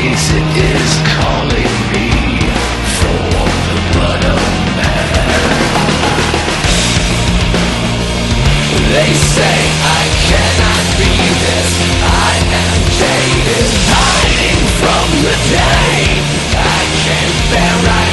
it is calling me for the blood of man. They say I cannot be this, I am jaded, hiding from the day. I can't bear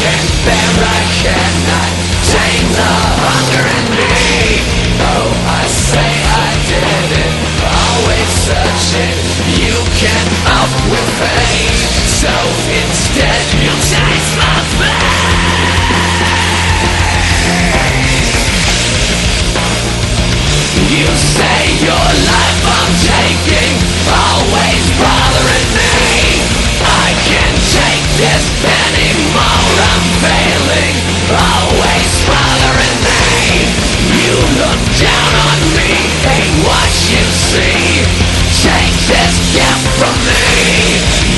and bam like at night Tame the hunger in me Oh, I say I did it Always searching You can up with pain So instead you chase my pain You say your life I'm taking Always bothering me. down on me. What you see. Take this gift from me.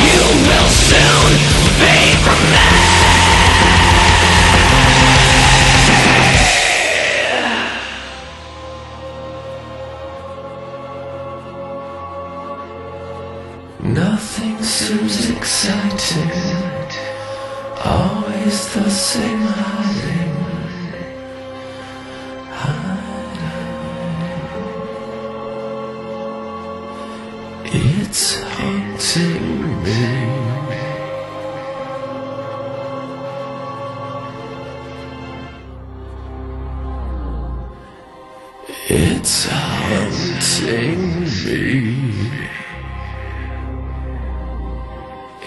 You will soon be from me Nothing seems exciting. Always the same. It's haunting me. It's haunting me.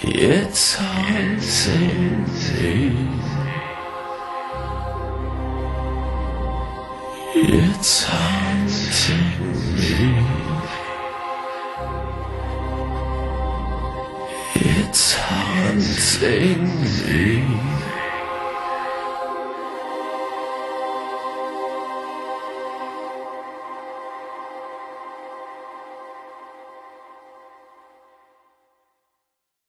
It's haunting me. It's haunting me. 藏在你。